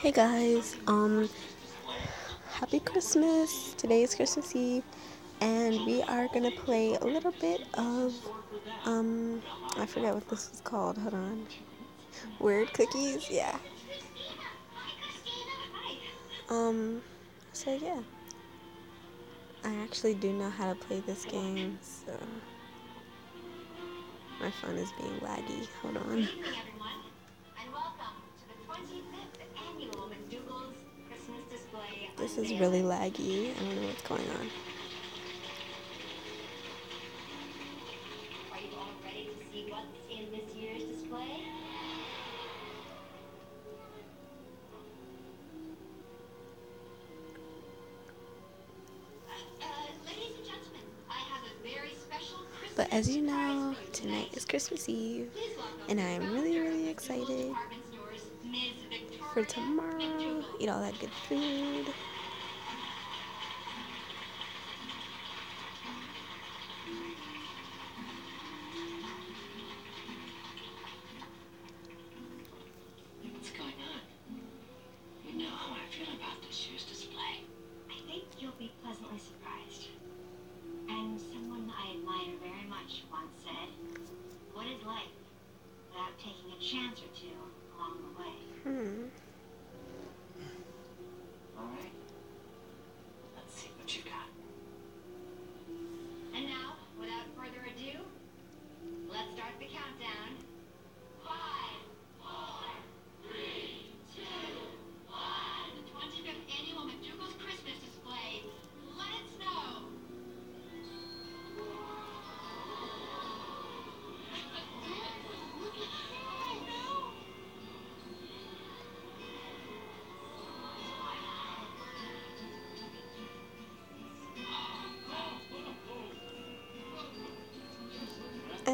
Hey guys, um, happy Christmas. Today is Christmas Eve, and we are gonna play a little bit of, um, I forget what this is called. Hold on. Word Cookies? Yeah. Um, so yeah. I actually do know how to play this game, so my phone is being laggy. Hold on. This is really laggy. I don't know what's going on. Are you all ready to see what's in this year's display? Uh, ladies and gentlemen, I have a very special Christmas But as you know, tonight is Christmas Eve, and I'm really, really excited department stores, Ms. for tomorrow. Eat all that good food.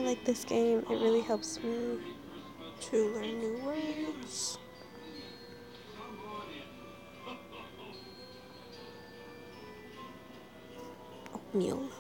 Like this game. It really helps me to learn new words. Oatmeal.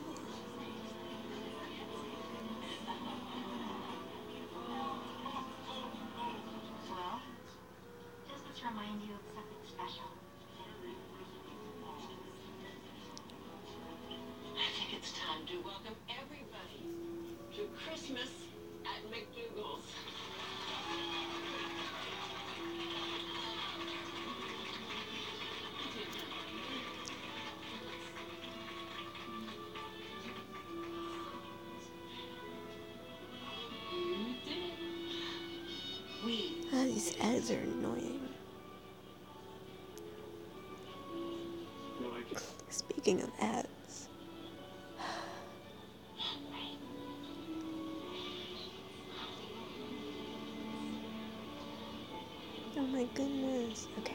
My goodness. Okay.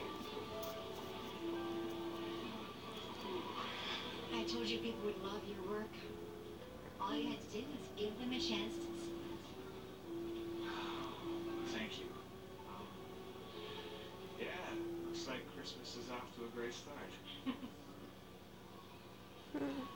I told you people would love your work. All you had to do was give them a chance to see it. Thank you. Um, yeah, looks like Christmas is off to a great start.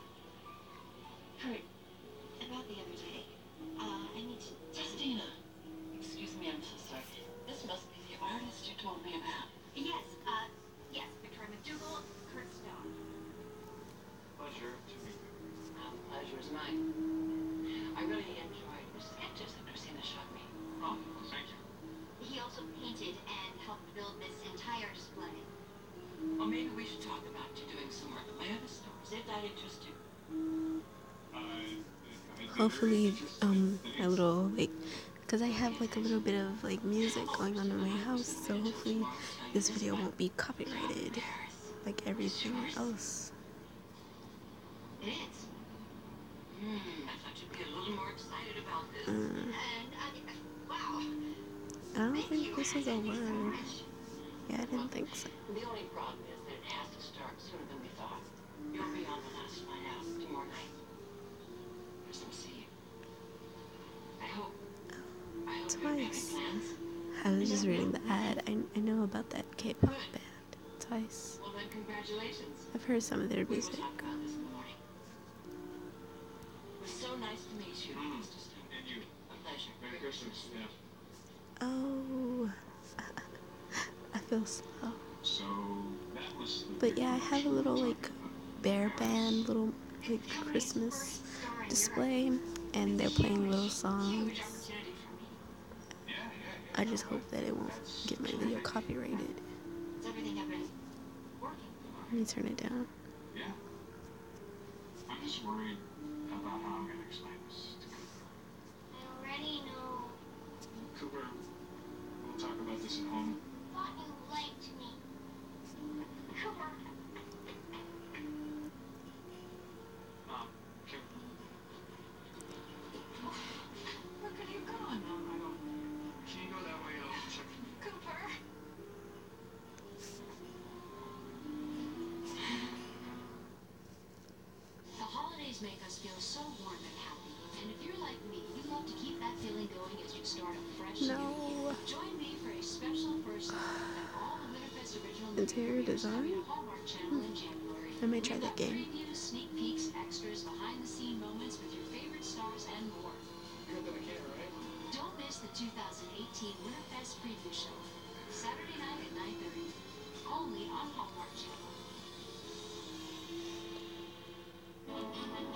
Hopefully, um, a little like, cause I have like a little bit of like music going on in my house, so hopefully this video won't be copyrighted like everything else. It is. Hmm, I thought you'd be a little more excited about this. Mm, wow. I don't think this is a word. Yeah, I didn't think so. The only problem is that it has to start sooner than we thought. You'll be on the last flight out tomorrow night. Christmas Eve. I hope. I hope you're making Twice. I was just reading the ad. I, I know about that K-pop band twice. Congratulations. I've heard some of their music. so nice to meet you, And you. A pleasure. Merry Christmas. Oh, I feel slow. So that was. But yeah, I have a little like bear band, little like Christmas display, and they're playing little songs. I just hope that it won't get my video copyrighted. It's everything I've been working Let me turn it down. Yeah. I'm just worried about how I'm gonna explain this to Cooper. I already know. Cooper, we'll talk about this at home. Holidays make us feel so warm and happy. And if you're like me, you love to keep that feeling going as you start a fresh new No. year. Join me for a special first look at all the Winterfest original Interior design? to Hallmark Channel in I may try that game. Previews, sneak peeks, extras, behind the scene moments with your favorite stars and more. Good that I can, right? Don't miss the 2018 Winterfest preview show. Saturday night at 9:30. Only on Hallmark Channel.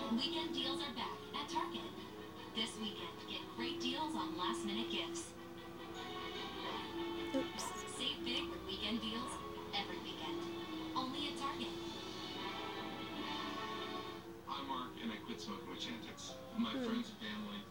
Weekend deals are back at Target. This weekend, get great deals on last minute gifts. Oops. Save big with weekend deals every weekend. Only at Target. I'm Mark, and I quit smoking with Chantix. My Hmm. friends and family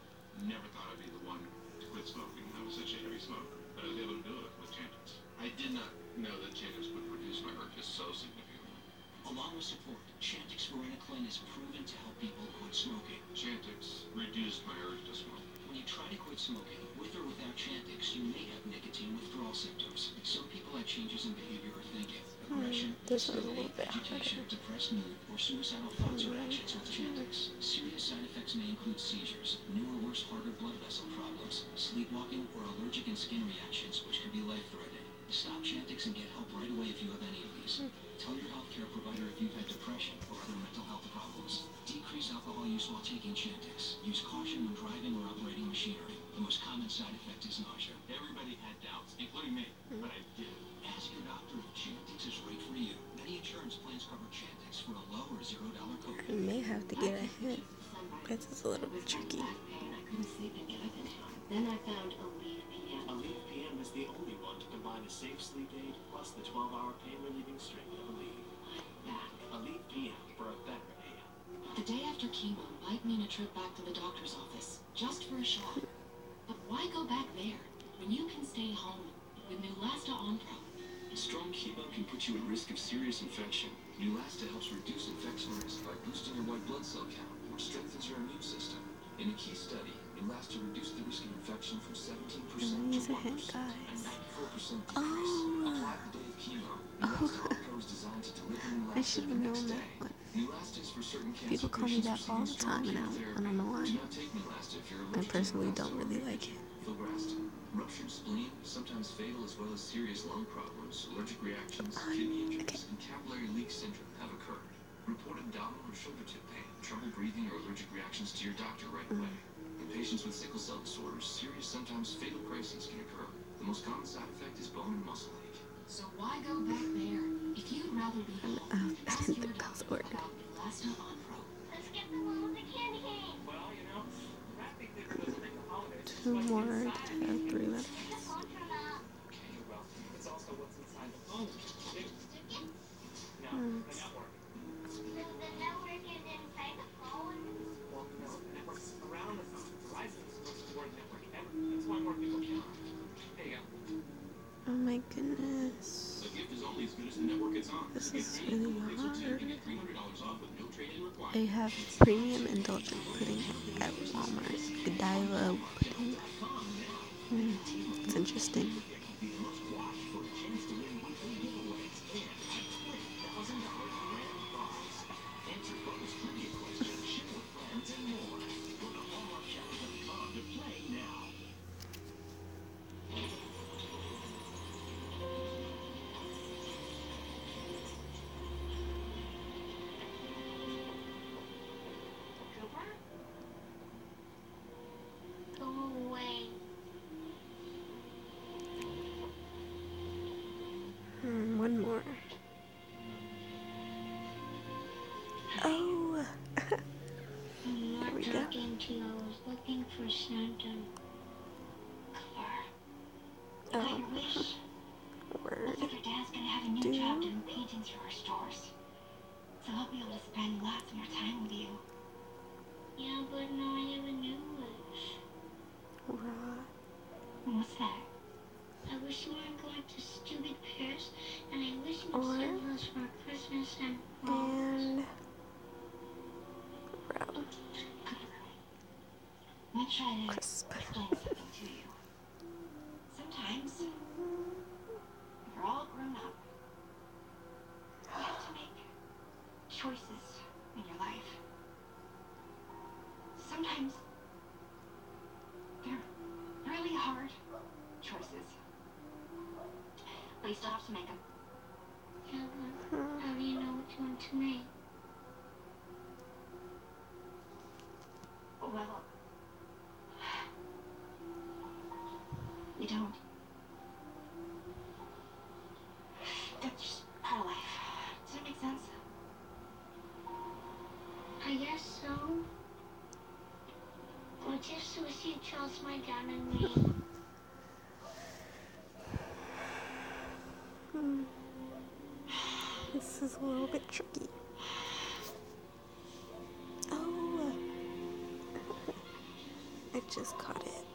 never thought I'd be the one to quit smoking. I was such a heavy smoker, but I was able to do it with Chantix. I did not know that Chantix would reduce my urges so significantly. Along with support, Chantix varenicline is proven to help people quit smoking. Chantix reduced my urge to smoke. When you try to quit smoking, with or without Chantix, you may have nicotine withdrawal symptoms. Some people have changes in behavior or thinking, hmm, aggression, this one's a little instability, bit agitation, depressed mood, or suicidal thoughts or actions with Chantix. Serious side effects may include seizures, new or worse heart or blood vessel problems, sleepwalking, or allergic and skin reactions, which can be life-threatening. Stop Chantix and get help right away if you have any of these. Hmm. Tell your healthcare provider if you've had depression or other mental health problems. Decrease alcohol use while taking Chantix. Use caution when driving or operating machinery. The most common side effect is nausea. Everybody had doubts, including me, mm-hmm. but I did. Ask your doctor if Chantix is right for you. Many insurance plans cover Chantix for a low or zero dollar I copay. may have to get a hint. This is a little bit tricky. I couldn't sleep at. Then I found Aleve PM. Aleve PM is the only one to combine a safe sleep aid plus the 12-hour pain-relieving strength of Aleve. Back. Aleve PM for a better AM. The day after chemo might mean a trip back to the doctor's office, just for a shot. But why go back there when you can stay home with Neulasta Onpro? Strong chemo can put you at risk of serious infection. Neulasta helps reduce infection risk by boosting your white blood cell count, which strengthens your immune system. In a key study, Neulasta reduced the risk of infection from 17% to Needs a 1%, hint, a guys. 94% decrease. Oh. I should have known that one. People call me that all the time, and I don't, I don't know why. I personally don't really like it. Ruptured spleen, sometimes fatal as well as serious lung problems, allergic reactions, Oh, kidney injuries, okay. and capillary leak syndrome have occurred. Report abdominal or shoulder tip pain, trouble breathing, or allergic reactions to your doctor right away. In patients with sickle cell disorders, serious, sometimes fatal crises can occur. The most common side effect is bone and muscle ache. So why go back there if you'd rather be home? Um, I Ask didn't your think that was doctor word. about Neulasta Onpro. Let's get the one with the candy cane. Well, you know, wrapping paper doesn't make holidays. Two more This is really hard. and get $300 off with no trade-in required. They have premium indulgent pudding at Walmart. Godiva pudding. Hmm, it's interesting. I'll be able to spend lots more time with you. Yeah, but now I have an English. What? What's that? I wish you weren't going to stupid Paris, and I wish you'd send us for Christmas and And... Round. Let's try this. Christmas. she my dad and me. This is a little bit tricky. Oh, I just caught it.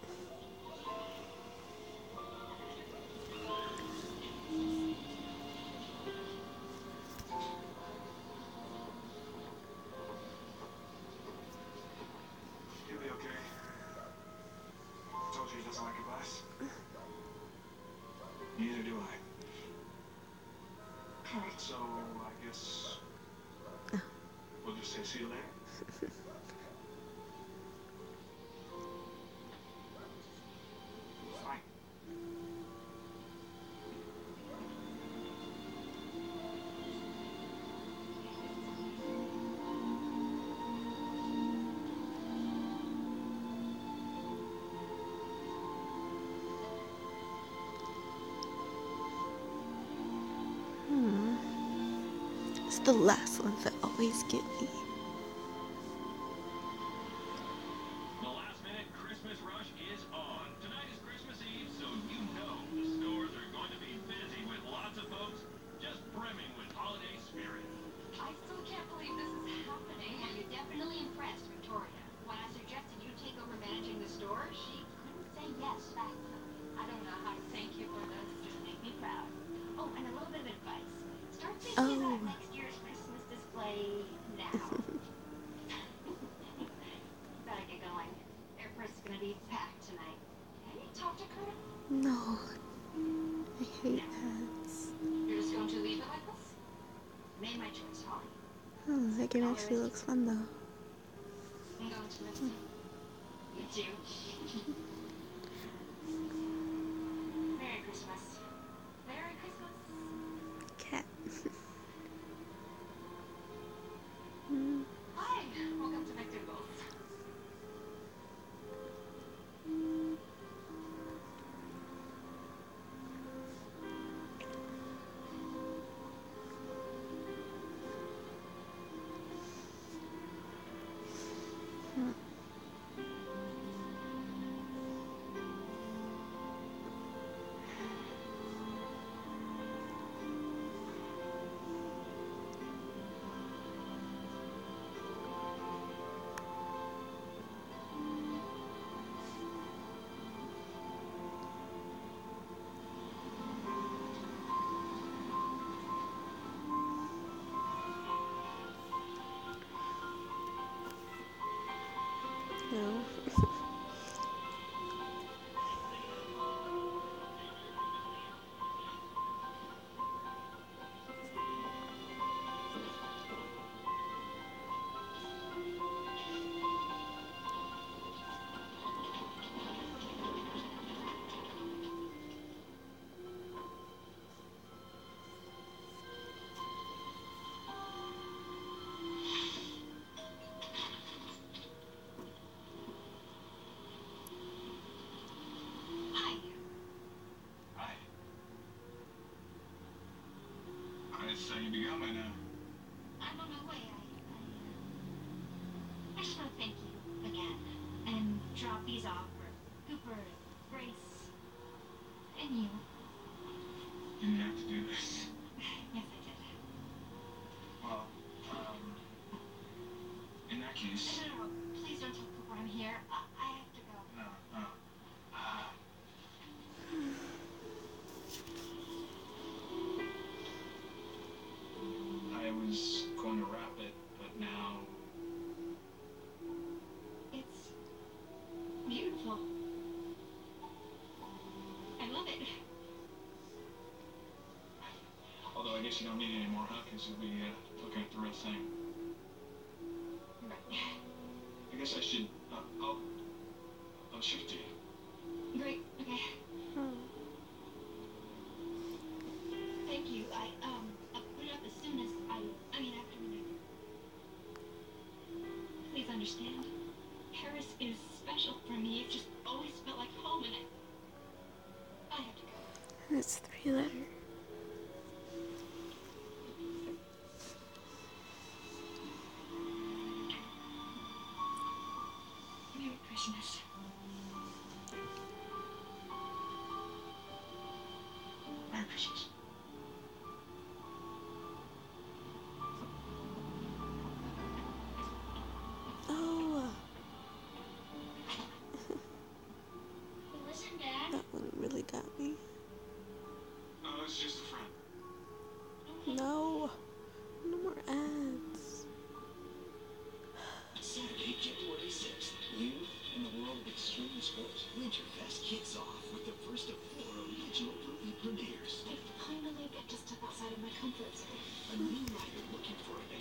Cecilia. the last ones that always get me. actually looks fun though. You guess you don't need it anymore, huh? Because you'll be uh, looking at the real thing. Right. I guess I should. Uh, I'll. I'll ship to you. Great. Okay. Thank you. I um I'll put it up as soon as I I mean after we Please understand. Paris is special for me. It just always felt like home and I I have to go. And it's three letters.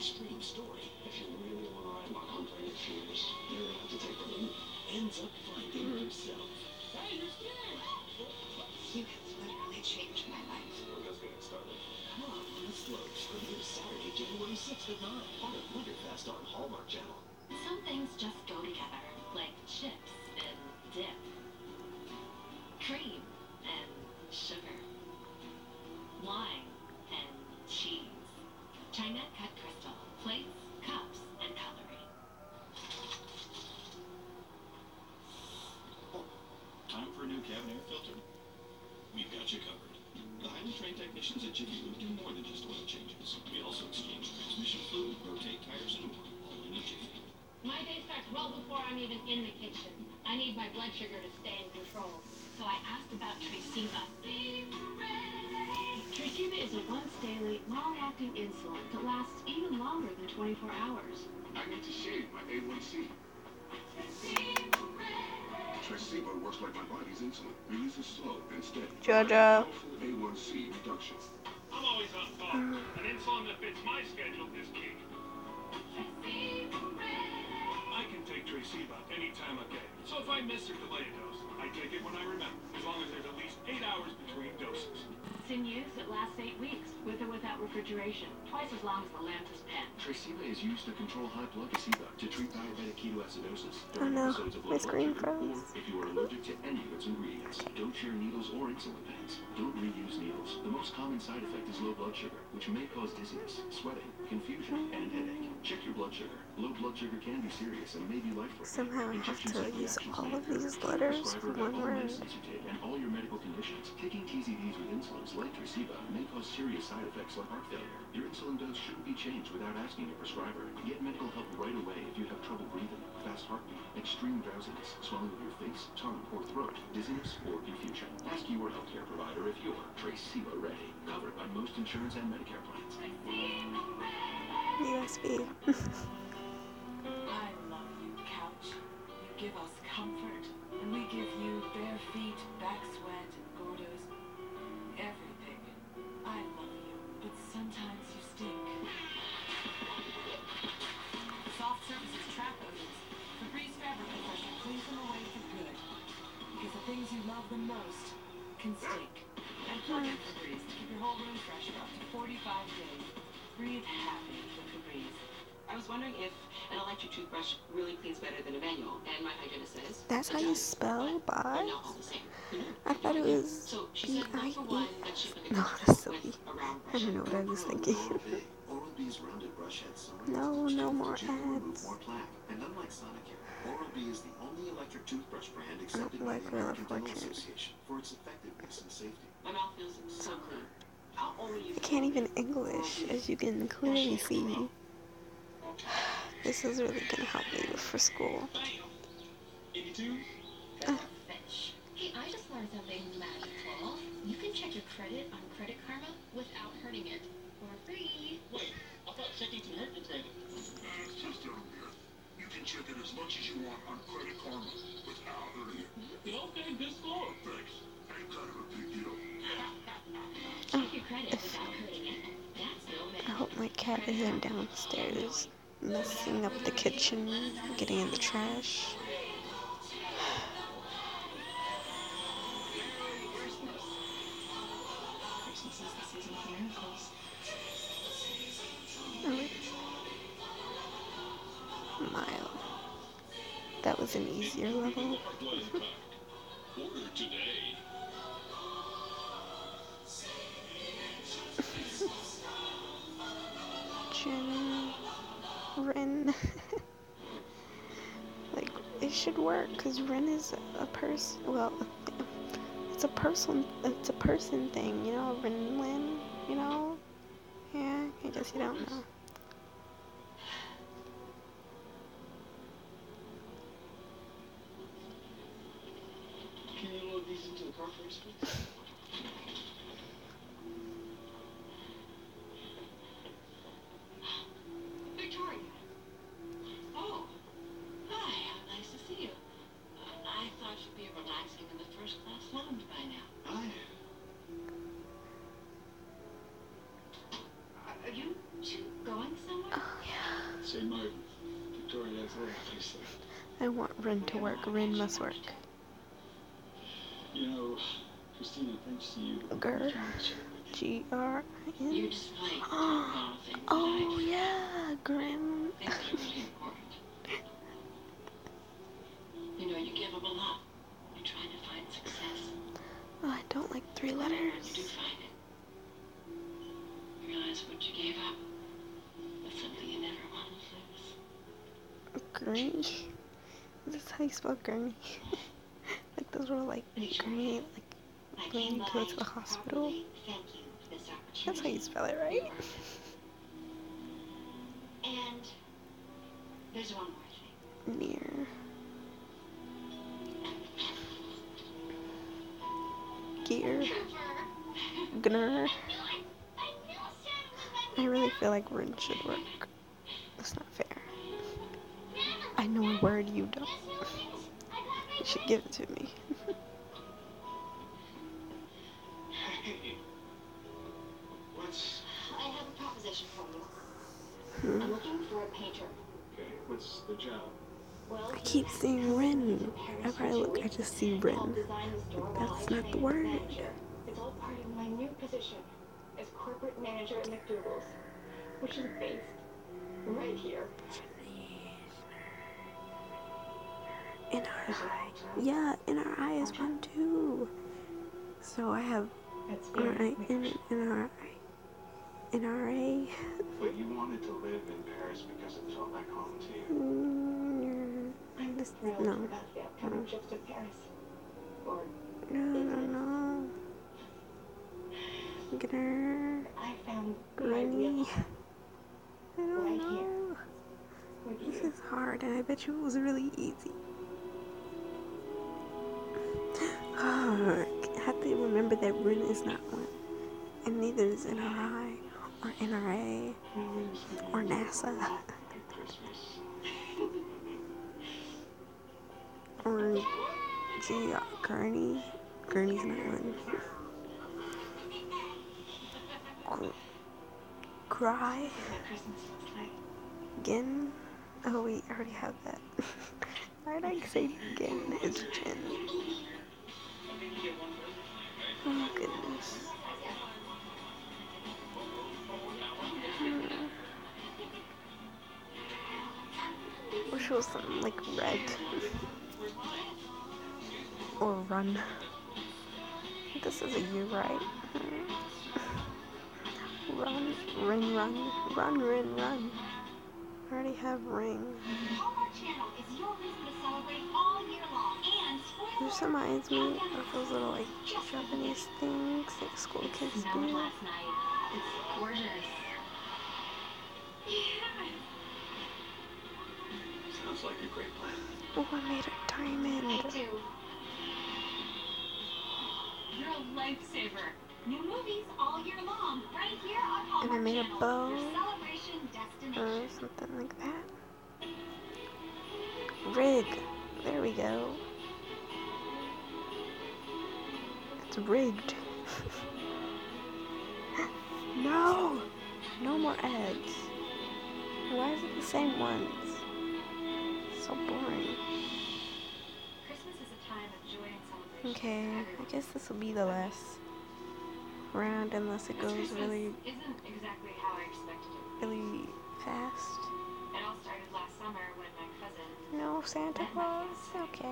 Extreme story. If you really want to write about unplayed fears, you're going to have to take the lead. Ends up finding herself. Hey, you're scared! You have literally changed my life. We're just getting started. Come on, let's slopes. Premieres Saturday, January 6th at 9. Part of Winterfest on Hallmark Channel. Some things just go together, like chips and dip, cream and sugar, wine and cheese, Chinet daily, long-acting insulin that lasts even longer than 24 hours. I need to shave my A1C. Tresiba works like my body's insulin. Release is slow and steady. Jojo. A1C reduction. I'm always on phone. An insulin that fits my schedule is key. I can take Tresiba any time of day. So if I miss or delay a dose, I take it when I remember, as long as there's at least eight hours between doses. It's in use. It lasts eight weeks, with or without refrigeration. Twice as long as the Lantus pen. Tresiba is used to control high blood Tresiba to treat diabetic ketoacidosis Oh during no, episodes of my low blood screen sugar, or froze. if you are allergic to any of its ingredients. Don't share needles or insulin pens. Don't reuse needles. The most common side effect is low blood sugar, which may cause dizziness, sweating, confusion, and headache. Check your blood sugar. Low blood sugar can be serious and may be life-threatening. Somehow I have to use all of these occur. Check your letters for one word. medicines you take and all your medical conditions. Taking TZDs with insulins like Tresiba may cause serious side effects like heart failure. Your insulin dose shouldn't be changed without asking your prescriber. Get medical help right away if you have trouble breathing, fast heartbeat, extreme drowsiness, swelling of your face, tongue, or throat, dizziness, or confusion. Ask your healthcare provider if you're Tresiba ready. Covered by most insurance and Medicare plans. USB. I love you, couch. You give us comfort, and we give you bare feet, back sweat, you love the most can stink. And plug in Febreze to keep your whole room fresh for up to 45 days. Breathe happy with Febreze. I was wondering if an electric toothbrush really cleans better than a manual, and my hygienist says. That's how you spell but by? They're not all the same. I thought thought it was So she said, I number one, E. that she's looking No, for that's sex silly. I don't know what I was thinking. Oral-B's rounded brush head signs No, no more ads. more plaque. And unlike Sonicare, Oral-B is the only electric toothbrush brand accepted by like the American Dental Association for its effectiveness and safety. My mouth feels so clean. I'll only use I can't even English, as you can clearly see. This is really gonna help me for school. Eighty-two. Hey, I just learned something magical. You can check your credit on Credit Karma without hurting it. For free. Wait, I thought checking can hurt your credit. It's just over here. You can check it as much as you want on Credit Karma without hurting it. Okay, good score. Thanks. Ain't kind of a big deal. Check your credit without hurting it. That's no I hope my cat isn't downstairs messing up the kitchen, getting in the trash. Ren. like, it should work, because Ren is a person. Well, it's a person. It's a person thing, you know? Renlin, you know? Yeah, I guess you don't know. Can you load these into the car first, work. Ren must work. You know, Christina, thanks to you. Grr. I found this- G R I Your N. display took all the things that Oh, yeah, Grim. Things that are really important. You know, you give up a lot. You're trying to find success. Oh, I don't like three And when you letters. do find it, you realize what you gave up was something you never wanted to lose. Gurney. How you spell gurney? like those little like gurney, like when you go to the hospital. properly Thank you for this opportunity. That's how you spell it, right? It's all part of my new position as corporate manager at McDougal's, which is based right here. In our eye. Yeah, in our eye is one too. So I have That's R very I N in our in our A. But you wanted to live in Paris because it felt like home to you. Mm, I'm this- thrilled No, about the upcoming trip to Paris. Or no, no, no. Gunner, I found Granny. I don't Right know. here. This is hard, and I bet you it was really easy. I have to remember that Rin is not one, and neither is NRI or NRA or NASA or G Gurney. Gurney's not one. Cr- Cry What Christmas looks like. again. Oh wait, I already have that. Why did I say again? It's Jen. Oh my goodness. Hmm. Wish it was something like red. or run. this is a U, right? Run, ring, run, run, run, run. I already have ring. Hallmark Channel is your reason to celebrate all year long. And spoiler This reminds me of those little like Japanese things that school kids do. last night. It's gorgeous. Sounds like a great plan. Oh, I made a diamond. Me too. You're a lifesaver. New movies all year long, right here on Hallmark And I made a bow. Your celebration destination. Or something like that. Rig. There we go. It's rigged. no! No more eggs. Why is it the same ones? So boring. Christmas is a time of joy and celebration. Okay, I guess this will be the last round unless it goes really, isn't exactly how I expected it. really fast. It all started last summer when my cousin No Santa Claus? Okay.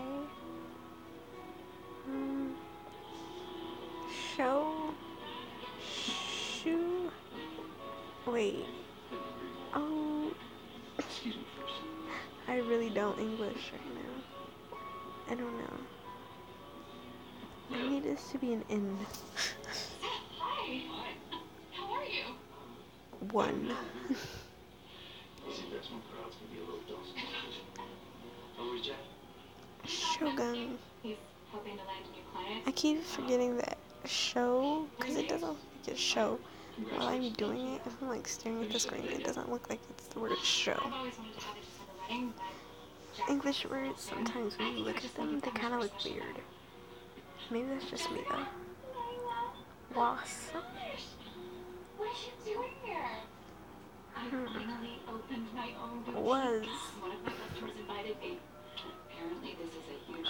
Um, show. Shoe. Wait. Oh, Excuse me. I really don't English right now. I don't know. I need this to be an N. Hi. How are you? One. These investment crowds can be a little dull sometimes. Oh, where's Jack? Shogun. I keep forgetting that show because it doesn't look like a show. While I'm doing it, if I'm like staring at the screen, it doesn't look like it's the word show. English words, sometimes when you look at them, they kind of look weird. Maybe that's just me though. Was. What is she doing huge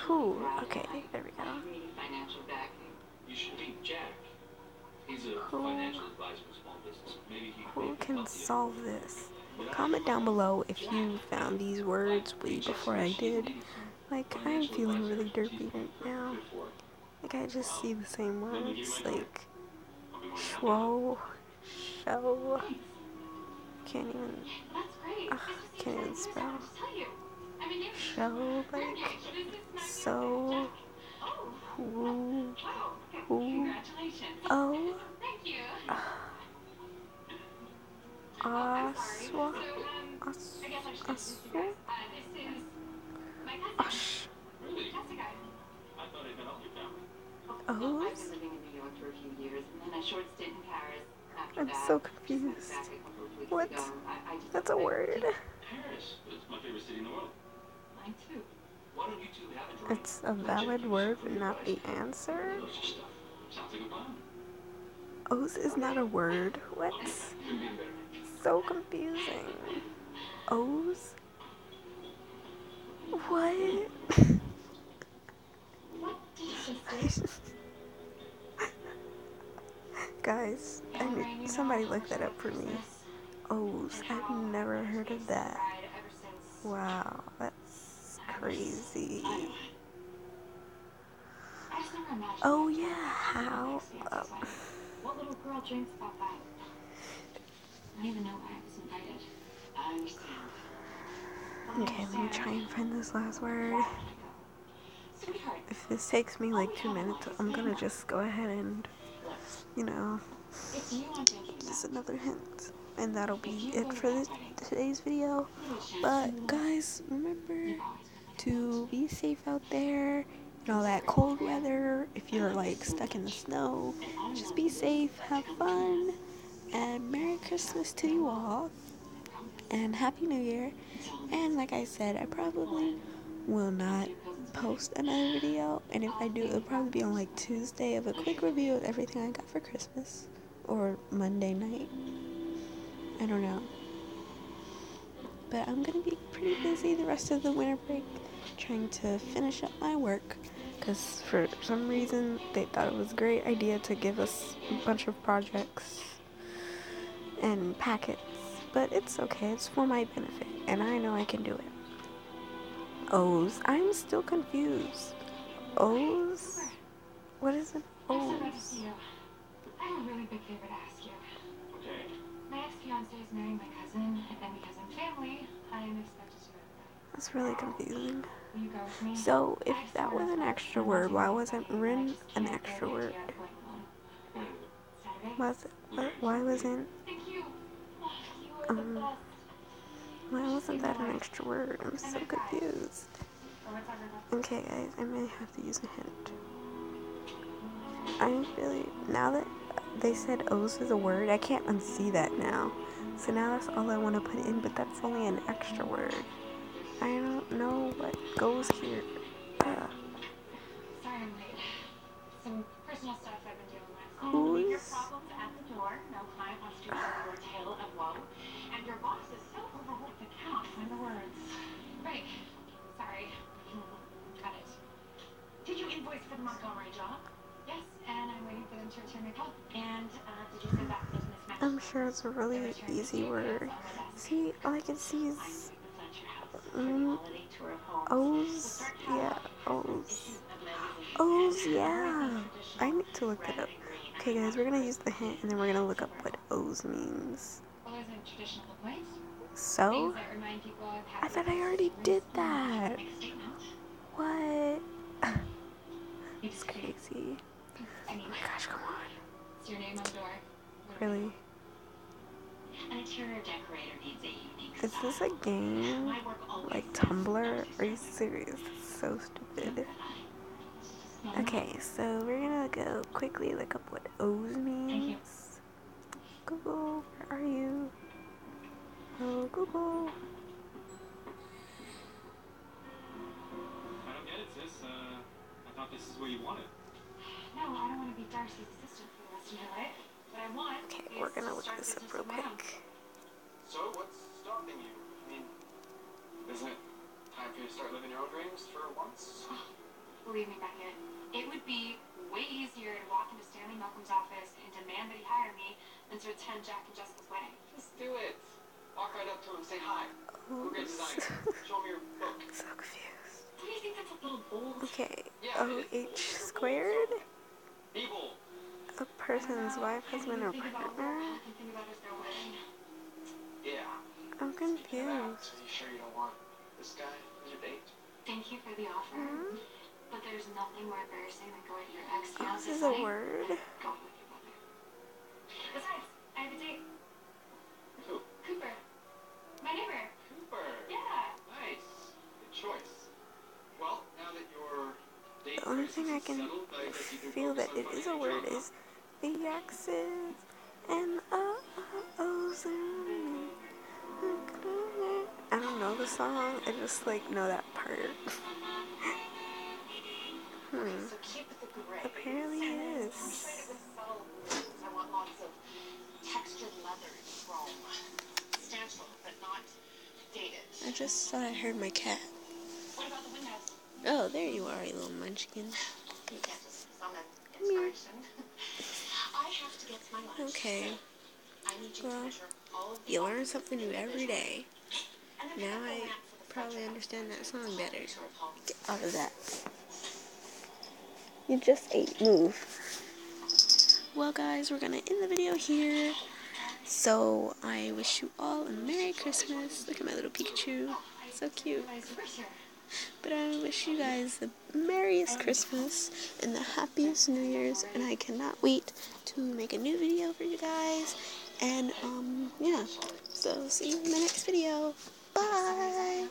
Who? crowd, Okay, and I there we go. need financial backing. You should meet Jack. He's a Who- financial advisor for small business. Who can solve this? Comment down below if you found these words way before I did. Like, I'm feeling really derpy right now. Like, I just see the same words. Like, schwo, show. Can't even That's great. Ugh, can't even spell. I wanted to tell you. I'm a show. Like, This is my so, Oh, who, wow. Who? Congratulations. oh, Thank you. aswa, So, um, as, I guess I should introduce aswa, you guys. Uh, this is my cousin, ash, Really? Jessica. I thought I'd been out your family. Well, I've O's. been living in New York for a few years, and then a short stint in Paris. After I'm so confused. Back a couple of weeks What? ago. I, I just That's a word. Paris. It's my favorite city in the world. Mine too. Why don't you two have a? It's a valid word, but not the answer. Knows your stuff. Sounds like a plan. O's is not a word. What? Couldn't be better. So confusing. O's? What? What did you just say? Guys, I Lorraine, you need, somebody look that up for me. O's. I've never heard of that. Wow, that's crazy. Oh yeah, how? What little girl drinks about that? I don't even know why I was invited. Okay, let me try and find this last word. If this takes me like two minutes, I'm gonna just go ahead and, you know, just another hint. And that'll be it for this today's video. But guys, remember to be safe out there in all that cold weather. If you're like stuck in the snow, just be safe, have fun, and Merry Christmas to you all, and Happy New Year. And like I said, I probably will not post another video, and if I do, it'll probably be on like Tuesday of a quick review of everything I got for Christmas, or Monday night. I don't know. But I'm gonna be pretty busy the rest of the winter break trying to finish up my work because for some reason they thought it was a great idea to give us a bunch of projects and packets. But it's okay, it's for my benefit, and I know I can do it. O's. I'm still confused. O's? What is it? I'm so glad to O's. I have a really big favor to ask you. Okay. My ex-fiance is marrying my cousin, and because I'm family, I am expected to. That's really confusing. Will you go with me? So if that was an extra word, why wasn't Rin an extra word? idea of going alone. When? Saturday? Was what, why wasn't Thank you. You are the Um, why wasn't that an extra word? I'm so confused. Okay, guys, I may have to use a hint. I really now that they said O's is a word, I can't unsee that now. So now that's all I want to put in, but that's only an extra word. I don't know what goes here. Uh, Sorry I'm late. Some personal stuff I've been dealing with. So leave your who's problems at the door. No client wants to I'm sure it's a really easy word. See, all I can see is Mm. O's. Yeah, O's. O's, yeah. I need to look that up. Okay, guys, we're gonna use the hint and then we're gonna look up what O's means. So, I thought I already did that. What? It's crazy. Oh my gosh, come on. Really? An interior decorator needs a unique Is this a game? My work always Like Tumblr? Are you serious? It's so stupid. Okay, so we're gonna go quickly look up what O's means. Google, where are you? Oh, Google. I don't get it, sis. Uh, I thought this is what you wanted. No, I don't want to be Darcy's assistant for the rest of my life. What I want Okay, we're gonna look this up real of my own. quick. So, what's stopping you? I mean, isn't it time for you to start living your own dreams for once? Believe me, Beckett, it would be way easier to walk into Stanley Malcolm's office and demand that he hire me than to attend Jack and Jessica's wedding. Just do it. Walk right up to him, say hi. We're great O's. designer. Show him your book. so confused. Do you think that's a little bold? Okay, Yeah, O it is. H squared? Be bold. A person's wife, husband, or partner? I can think about as their wedding? Yeah. I'm Speaking of that, confused. Are you sure you don't want this guy as your date? Thank you for the offer. Hmm? But there's nothing more embarrassing than going to your Oh, ex-fiance's this is a word? than going with your mother. Besides, I have a date. Who? Cooper. My neighbor. Cooper. Yeah. Nice. Good choice. Well, now that your date The only thing I is can settled, I can feel that on it is a word job. is the X's and uh, O's. I don't know the song. I just like know that part. hmm. So keep the gray. Apparently it is. punctuate it with subtle blues. I want lots of textured leather and chrome. Substantial, but not dated. I just thought I heard my cat. The? Oh, there you are, you little munchkin. You can't Okay. Well, You learn something new every day. Now I probably understand that song better. Get out of that. You just ate. Move. Well, guys, we're gonna end the video here. So I wish you all a Merry Christmas. Look at my little Pikachu. So cute. But I wish you guys the merriest Christmas and the happiest New Year's. And I cannot wait to make a new video for you guys. And um, yeah. So see you in the next video. Bye.